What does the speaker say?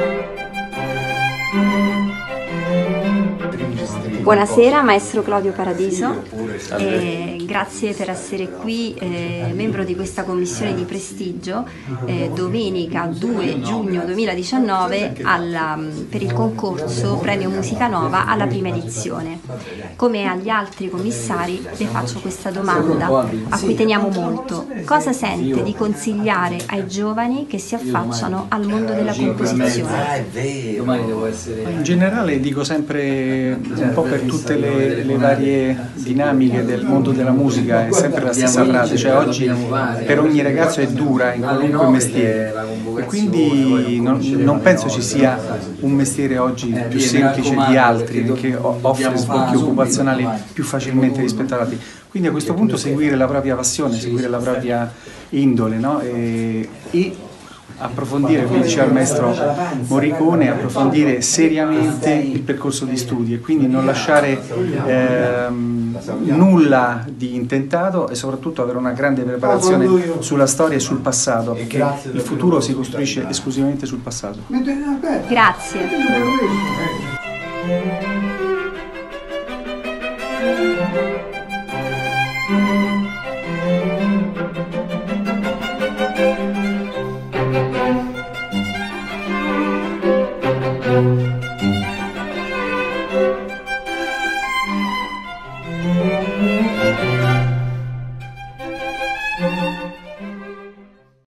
thank you Buonasera maestro Claudio Paradiso, eh, grazie per essere qui, eh, membro di questa commissione di prestigio, eh, domenica 2 giugno 2019 alla, per il concorso Premio Musica Nova alla prima edizione. Come agli altri commissari le faccio questa domanda a cui teniamo molto. Cosa sente di consigliare ai giovani che si affacciano al mondo della composizione? In generale dico sempre un po' per tutte le, le, varie dinamiche del mondo della musica è sempre la stessa frase, cioè oggi per ogni ragazzo è dura in qualunque mestiere. e quindi non, non penso ci sia un mestiere oggi più semplice di altri che offre sbocchi occupazionali più facilmente rispetto ad altri. Quindi a questo punto seguire la propria passione, seguire la propria indole no? e, e approfondire, come diceva il maestro Morricone, approfondire seriamente il percorso di studi e quindi non lasciare ehm, nulla di intentato e soprattutto avere una grande preparazione sulla storia e sul passato, perché il futuro si costruisce esclusivamente sul passato. Grazie. Thank Thank